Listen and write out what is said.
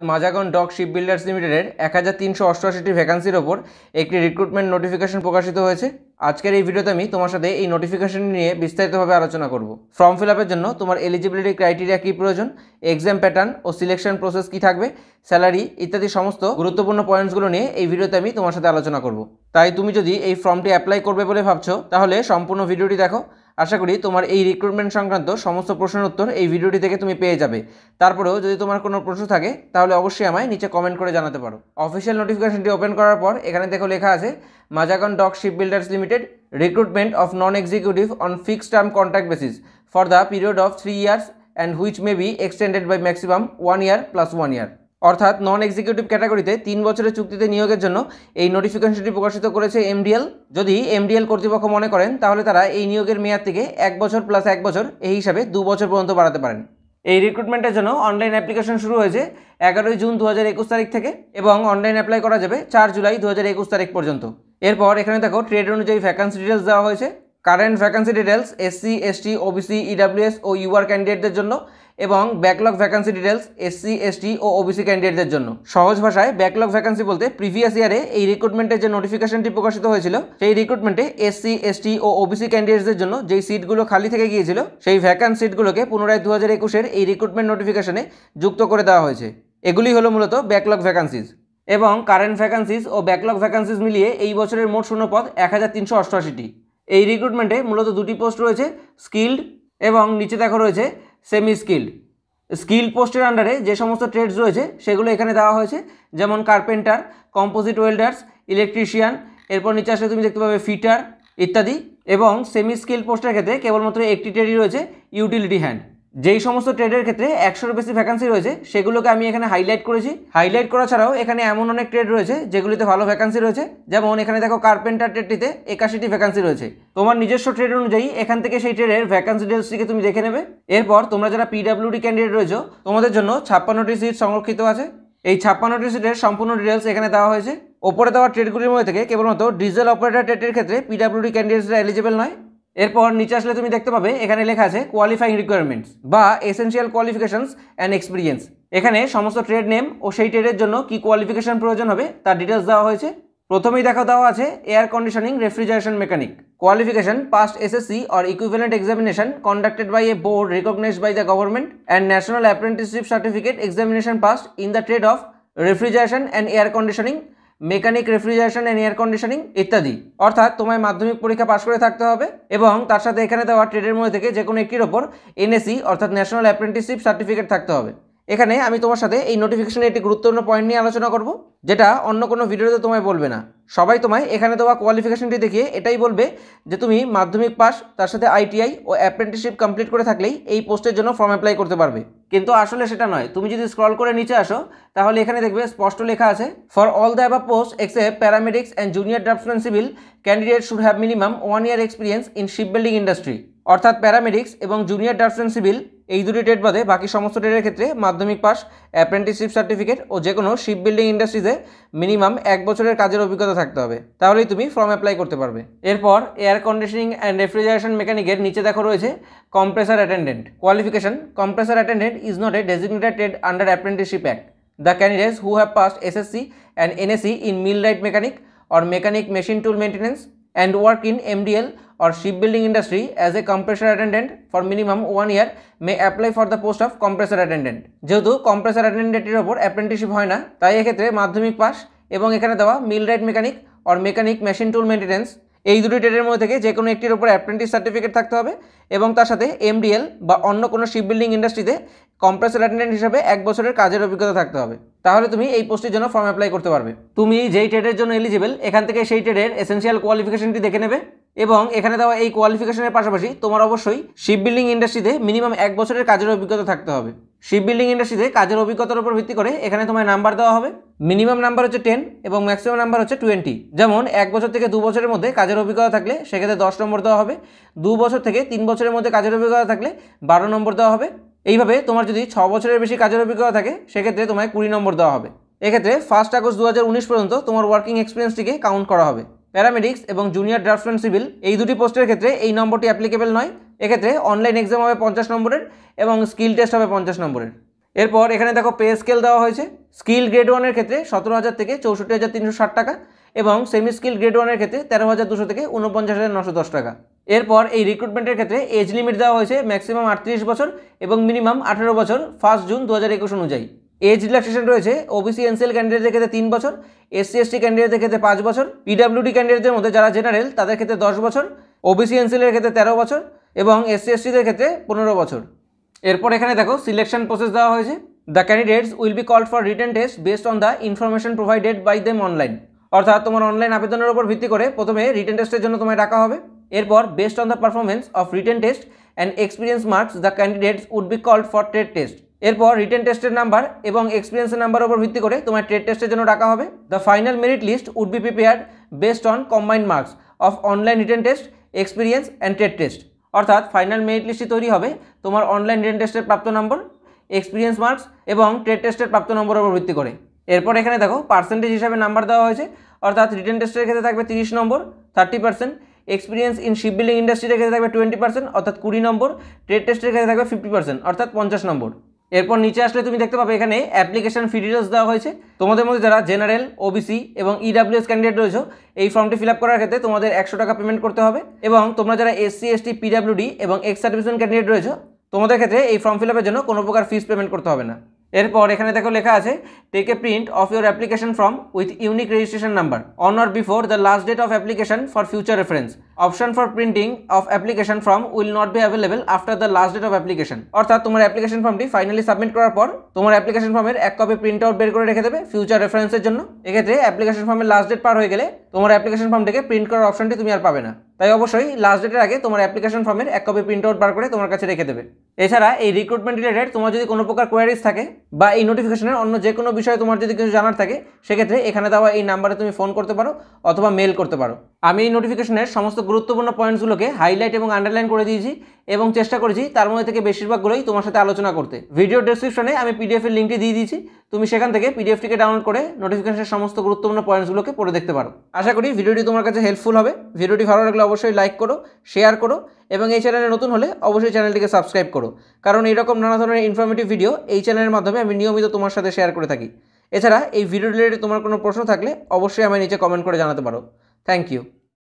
Mazagon dock ship builders লিমিটেডের এক হাজার তিনশো অষ্টআশিটি ভ্যাকান্সির ওপর একটি রিক্রুটমেন্ট নোটিফিকেশন প্রকাশিত হয়েছে। আজকের এই ভিডিওতে আমি তোমার সাথে এই নোটিফিকেশন নিয়ে বিস্তারিতভাবে আলোচনা করব। ফর্ম ফিল আপের জন্য তোমার এলিজিবিলিটি ক্রাইটেরিয়া কী প্রয়োজন এক্সাম প্যাটার্ন ও সিলেকশন প্রসেস কী থাকবে স্যালারি ইত্যাদি সমস্ত গুরুত্বপূর্ণ পয়েন্টসগুলো নিয়ে এই ভিডিওতে আমি তোমার সাথে আলোচনা করব। তাই তুমি যদি এই ফর্মটি অ্যাপ্লাই করবে বলে ভাবছ, তাহলে সম্পূর্ণ ভিডিওটি দেখো। আশা করি তোমার এই রিক্রুটমেন্ট সংক্রান্ত সমস্ত প্রশ্নের উত্তর এই ভিডিওটি থেকে তুমি পেয়ে যাবে। তারপরেও যদি তোমার কোনো প্রশ্ন থাকে, তাহলে অবশ্যই আমায় নিচে কমেন্ট করে জানাতে পারো। অফিসিয়াল নোটিফিকেশনটি ওপেন করার পর, এখানে দেখো লেখা আছে Mazagon dock ship builders limited recruitment of non executive on fixed term contract basis for the period of three years and which may be extended by maximum one year plus one year অর্থাৎ non executive ক্যাটাগরিতে তিন বছরের চুক্তিতে নিয়োগের জন্য এই নোটিফিকেশনটি প্রকাশিত করেছে এমডিএল যদি এমডিএল কর্তৃপক্ষ মনে করেন, তাহলে তারা এই নিয়োগের মেয়াদ থেকে এক বছর প্লাস এক বছর এই হিসাবে দু বছর পর্যন্ত বাড়াতে পারেন। এই রিক্রুটমেন্টের জন্য অনলাইন অ্যাপ্লিকেশন শুরু হয়েছে এগারোই জুন দু একুশ তারিখ থেকে এবং অনলাইন অ্যাপ্লাই করা যাবে চার জুলাই দু হাজার একুশ তারিখ পর্যন্ত। এরপর এখানে দেখো ট্রেড অনুযায়ী ভ্যাকান্সি ডিটেলস দেওয়া হয়েছে। Current vacancy details SC ST OBC EWS ও ইউআর ক্যান্ডিডেটদের জন্য এবং backlog vacancy details SC ST ও ওবিসি ক্যান্ডিডেটদের জন্য। সহজ ভাষায় ব্যাকলগ ভ্যাকান্সি বলতে প্রিভিয়াস ইয়ারে এই রিক্রুটমেন্টের যে নোটিফিকেশনটি প্রকাশিত হয়েছিল, সেই রিক্রুটমেন্টে এসসি এসটি ও ওবিসি ক্যান্ডিডেটসদের জন্য যেই সিটগুলো খালি থেকে গিয়েছিল, সেই ভ্যাকান্ট সিটগুলোকে পুনরায় দু হাজার একুশের এই রিক্রুটমেন্ট নোটিফিকেশনে যুক্ত করে দেওয়া হয়েছে। এগুলি হলো মূলত ব্যাকলগ ভ্যাকান্সিজ এবং কারেন্ট ভ্যাকান্সিজ ও ব্যাকলগ ভ্যাকান্সিজ মিলিয়ে এই বছরের মোট শূন্যপদ এক হাজার তিনশো অষ্টআশিটি। এই রিক্রুটমেন্টে মূলত দুটি পোস্ট রয়েছে স্কিল্ড এবং নিচে দেখো রয়েছে সেমি স্কিল্ড স্কিল পোস্টের আন্ডারে যে সমস্ত ট্রেডস রয়েছে, সেগুলো এখানে দেওয়া হয়েছে, যেমন কার্পেন্টার কম্পোজিট ওয়েল্ডার্স ইলেকট্রিশিয়ান এরপর নিচে আসলে তুমি দেখতে পাবে ফিটার ইত্যাদি এবং সেমি স্কিল পোস্টের ক্ষেত্রে কেবলমাত্র একটি ট্রেডই রয়েছে ইউটিলিটি হ্যান্ড যেই সমস্ত ট্রেডের ক্ষেত্রে একশোর বেশি ভ্যাকান্সি রয়েছে, সেগুলোকে আমি এখানে হাইলাইট করেছি। হাইলাইট করা ছাড়াও এখানে এমন অনেক ট্রেড রয়েছে, যেগুলিতে ভালো ভ্যাকান্সি রয়েছে। যেমন এখানে দেখো কার্পেন্টার ট্রেডটিতে একাশিটি ভ্যাকান্সি রয়েছে। তোমার নিজস্ব ট্রেড অনুযায়ী এখান থেকে সেই ট্রেডের ভ্যাকান্সি ডিটেলসটিকে তুমি দেখে নেবে। এরপর তোমরা যারা পিডাব্লিউডি ক্যান্ডিডেট রয়েছে, তোমাদের জন্য ছাপ্পান্নটি সিট সংরক্ষিত আছে। এই ছাপ্পান্নটি সিটের সম্পূর্ণ ডিটেলস এখানে দেওয়া হয়েছে। ওপরে দেওয়া ট্রেডগুলির মধ্যে থেকে কেবলমাত্র ডিজেল অপারেটর ট্রেডের ক্ষেত্রে পিডাব্লিউডি ক্যান্ডিডেটসরা এলিজিবল নয়। এরপর নিচে আসলে তুমি দেখতে পাবে, এখানে লেখা আছে কোয়ালিফাইং রিকোয়ারমেন্টস বা এসেন্সিয়াল কোয়ালিফিকেশনস অ্যান্ড এক্সপিরিয়েন্স এখানে সমস্ত ট্রেড নেম ও সেই ট্রেডের জন্য কি কোয়ালিফিকেশন প্রয়োজন হবে, তার ডিটেলস দেওয়া হয়েছে। প্রথমেই দেখা দেওয়া আছে air conditioning refrigeration mechanic qualification passed SSC or equivalent examination conducted by a board recognised by the government and national apprenticeship certificate examination passed in the trade of refrigeration and air conditioning mechanic, refrigeration and air conditioning ইত্যাদি। অর্থাৎ তোমায় মাধ্যমিক পরীক্ষা পাশ করে থাকতে হবে এবং তার সাথে এখানে দেওয়া ট্রেডের মধ্যে থেকে যে কোনো একটির ওপর এনএসি অর্থাৎ ন্যাশনাল অ্যাপ্রেন্টিসশিপ সার্টিফিকেট থাকতে হবে। এখানে আমি তোমার সাথে এই নোটিফিকেশনের একটি গুরুত্বপূর্ণ পয়েন্ট নিয়ে আলোচনা করব। যেটা অন্য কোনো ভিডিওতে তোমায় বলবে না। সবাই তোমায় এখানে দেওয়া কোয়ালিফিকেশনটি দেখিয়ে এটাই বলবে যে তুমি মাধ্যমিক পাস, তার সাথে আইটিআই ও অ্যাপ্রেন্টিসশিপ কমপ্লিট করে থাকলেই এই পোস্টের জন্য ফর্ম অ্যাপ্লাই করতে পারবে। কিন্তু আসলে সেটা নয়, তুমি যদি স্ক্রল করে নিচে আসো, তাহলে এখানে দেখবে স্পষ্ট লেখা আছে for all the above post except paramedics and junior draftsman civil candidate should have minimum one year experience in ship building industry অর্থাৎ প্যারামেডিক্স এবং জুনিয়র ড্রাফটসম্যান সিভিল এই দুটি ট্রেড বাদে বাকি সমস্ত ট্রেডের ক্ষেত্রে মাধ্যমিক পাস অ্যাপ্রেন্টিসশিপ সার্টিফিকেট ও যে কোনো শিপ বিল্ডিং ইন্ডাস্ট্রিতে মিনিমাম এক বছরের কাজের অভিজ্ঞতা থাকতে হবে। তাহলেই তুমি ফর্ম অ্যাপ্লাই করতে পারবে। এরপর এয়ার কন্ডিশনিং অ্যান্ড রেফ্রিজারেশন মেকানিকের নিচে দেখো রয়েছে compressor attendant qualification compressor attendant is not a designated trade under apprenticeship act the candidates who have passed SSC and NSC in millwright mechanic or mechanic machine tool maintenance and work in MDL or shipbuilding industry as a compressor attendant for minimum one year may apply for the post of compressor attendant যেহেতু compressor attendant এর উপর apprenticeship হয় না তাই এক্ষেত্রে মাধ্যমিক pass এবং এখানে দেওয়া millwright mechanic or mechanic machine tool maintenance এই দুটি ট্রেডের মধ্যে থেকে যে কোনো একটির ওপর অ্যাপ্রেন্টিস সার্টিফিকেট থাকতে হবে এবং তার সাথে এমডিএল বা অন্য কোনো শিপ বিল্ডিং ইন্ডাস্ট্রিতে কম্প্রেসার অ্যাটেন্ডেন্ট হিসেবে এক বছরের কাজের অভিজ্ঞতা থাকতে হবে। তাহলে তুমি এই পোস্টের জন্য ফর্ম অ্যাপ্লাই করতে পারবে। তুমি যেই ট্রেডের জন্য এলিজিবল এখান থেকে সেই ট্রেডের এসেন্সিয়াল কোয়ালিফিকেশনটি দেখে নেবে এবং এখানে দেওয়া এই কোয়ালিফিকেশনের পাশাপাশি তোমার অবশ্যই শিপ বিল্ডিং ইন্ডাস্ট্রিতে মিনিমাম এক বছরের কাজের অভিজ্ঞতা থাকতে হবে। শিপ বিল্ডিং ইন্ডাস্ট্রিতে কাজের অভিজ্ঞতার উপর ভিত্তি করে এখানে তোমায় নাম্বার দেওয়া হবে। মিনিমাম নাম্বার হচ্ছে টেন এবং ম্যাক্সিমাম নাম্বার হচ্ছে টোয়েন্টি যেমন, এক বছর থেকে দু বছরের মধ্যে কাজের অভিজ্ঞতা থাকলে সেক্ষেত্রে দশ নম্বর দেওয়া হবে। দু বছর থেকে তিন বছরের মধ্যে কাজের অভিজ্ঞতা থাকলে বারো নম্বর দেওয়া হবে। এইভাবে তোমার যদি ছ বছরের বেশি কাজের অভিজ্ঞতা থাকে, সেক্ষেত্রে তোমায় কুড়ি নম্বর দেওয়া হবে। এক্ষেত্রে ফার্স্ট আগস্ট দু হাজার উনিশ পর্যন্ত তোমার ওয়ার্কিং এক্সপিরিয়েন্সটিকে কাউন্ট করা হবে। প্যারামেডিক্স এবং জুনিয়র ড্রাফটম্যান সিভিল এই দুটি পোস্টের ক্ষেত্রে এই নম্বরটি অ্যাপ্লিকেবল নয়। এক্ষেত্রে অনলাইন এক্সাম হবে পঞ্চাশ নম্বরের এবং স্কিল টেস্ট হবে পঞ্চাশ নম্বরের। এরপর এখানে দেখো পে স্কেল দেওয়া হয়েছে। স্কিল গ্রেড ওয়ানের ক্ষেত্রে সতেরো হাজার থেকে চৌষট্টি হাজার তিনশো ষাট টাকা এবং সেমি স্কিল গ্রেড ওয়ানের ক্ষেত্রে তেরো হাজার দুশো থেকে উনপঞ্চাশ হাজার নশো দশ টাকা। এরপর এই রিক্রুটমেন্টের ক্ষেত্রে এজ লিমিট দেওয়া হয়েছে ম্যাক্সিমাম আটত্রিশ বছর এবং মিনিমাম আঠেরো বছর ফার্স্ট জুন দু হাজার একুশ অনুযায়ী। এজ রিল্যাক্সেশন রয়েছে ওবিসি এনসিএল ক্যান্ডিডেটদের ক্ষেত্রে তিন বছর এসসি এসটি ক্যান্ডিডেটদের ক্ষেত্রে পাঁচ বছর পিডাব্লিউডি ক্যান্ডিডেটদের মধ্যে যারা জেনারেল তাদের ক্ষেত্রে দশ বছর ওবিসি এনসিএলের ক্ষেত্রে তেরো বছর এবং এসসি এসটিদের ক্ষেত্রে পনেরো বছর। এরপর এখানে দেখো সিলেকশন প্রসেস দেওয়া হয়েছে। The candidates will be called for written test based on the information provided by them online অর্থাৎ তোমার অনলাইন আবেদনের উপর ভিত্তি করে প্রথমে রিটেন টেস্টের জন্য তোমায় ডাকা হবে। এরপর based on the performance of written test and experience marks the candidates would be called for trade test এরপর রিটেন টেস্টের নাম্বার এবং এক্সপিরিয়েন্সের নাম্বার উপর ভিত্তি করে তোমার ট্রেড টেস্টের জন্য ডাকা হবে। The final merit list would be prepared based on combined marks of online written test experience and trade test অর্থাৎ ফাইনাল মেরিট লিস্টটি তৈরি হবে। তোমার অনলাইন রিটেন টেস্টের প্রাপ্ত নম্বর এক্সপিরিয়েন্স মার্কস এবং ট্রেড টেস্টের প্রাপ্ত নম্বরের উপর ভিত্তি করে। এরপর এখানে দেখো পার্সেন্টেজ হিসাবে নাম্বার দেওয়া হয়েছে। অর্থাৎ রিটেন টেস্টের ক্ষেত্রে থাকবে তিরিশ number thirty percent experience in ship building ইন্ডাস্ট্রির ক্ষেত্রে থাকবে টোয়েন্টি পার্সেন্ট অর্থাৎ কুড়ি নম্বর ট্রেড টেস্টের ক্ষেত্রে থাকবে ফিফটি পার্সেন্ট অর্থাৎ পঞ্চাশ নম্বর এরপর নিচে আসলে তুমি দেখতে পাবে এখানে অ্যাপ্লিকেশান ফি ডিটেলস দেওয়া হয়েছে। তোমাদের মধ্যে যারা জেনারেল ওবিসি এবং ইডাব্লিউএস ক্যান্ডিডেট রয়েছে, এই ফর্মটি ফিল করার ক্ষেত্রে তোমাদের একশো টাকা পেমেন্ট করতে হবে এবং তোমরা যারা এসসি এসটি পিডাব্লিউডি এবং এক্স সার্টিফিকেশন ক্যান্ডিডেট রয়েছে, তোমাদের ক্ষেত্রে এই ফর্ম ফিল জন্য কোনো প্রকার ফিস পেমেন্ট করতে হবে না। এরপর এখানে দেখো লেখা আছে take a print of your application form with unique registration number on or before the last date of application for future reference option for printing of application form will not be available after the last date of application অর্থাৎ তোমার application ফর্মটি finally submit করার পর, তোমার application ফর্মের এক copy print out বের করে রেখে দেবে ফিউচার রেফারেন্সের জন্য। এক্ষেত্রে অ্যাপ্লিকেশন ফর্মের লাস্ট ডেট পার হয়ে গেলে তোমার অ্যাপ্লিকেশন ফর্মটিকে প্রিন্ট করার অপশনটি তুমি আর পাবে না। তাই অবশ্যই লাস্ট ডেটের আগে তোমার অ্যাপ্লিকেশন ফর্মের এক কপি প্রিন্ট আউট বার করে তোমার কাছে রেখে দেবে। এছাড়া এই রিক্রুটমেন্ট রিলেটেড তোমার যদি কোনো প্রকার কোয়ারিজ থাকে বা এই নোটিফিকেশনের অন্য যে কোনো বিষয়ে তোমার যদি কিছু জানার থাকে, সেক্ষেত্রে এখানে দেওয়া এই নাম্বারে তুমি ফোন করতে পারো অথবা মেল করতে পারো। আমি এই নোটিফিকেশনের সমস্ত গুরুত্বপূর্ণ পয়েন্টসগুলোকে হাইলাইট এবং আন্ডারলাইন করে দিয়েছি এবং চেষ্টা করেছি তার মধ্যে থেকে বেশিরভাগগুলোই তোমার সাথে আলোচনা করতে। ভিডিও ডেসক্রিপশনে আমি পিডিএফের লিঙ্কটি দিয়ে দিয়েছি। তুমি সেখান থেকে পিডিএফটিকে ডাউনলোড করে নোটিফিকেশনের সমস্ত গুরুত্বপূর্ণ পয়েন্টসগুলোকে পড়ে দেখতে পারো। আশা করি ভিডিওটি তোমার কাছে হেল্পফুল হবে। ভিডিওটি ভালো লাগলে অবশ্যই লাইক করো শেয়ার করো এবং এই চ্যানেলে নতুন হলে অবশ্যই চ্যানেলটিকে সাবস্ক্রাইব করো। কারণ এইরকম নানা ধরনের ইনফরমেটিভ ভিডিও এই চ্যানেলের মাধ্যমে আমি নিয়মিত তোমার সাথে শেয়ার করে থাকি। এছাড়া এই ভিডিও রিলেটেড তোমার কোনো প্রশ্ন থাকলে অবশ্যই আমায় নিচে কমেন্ট করে জানাতে পারো। Thank you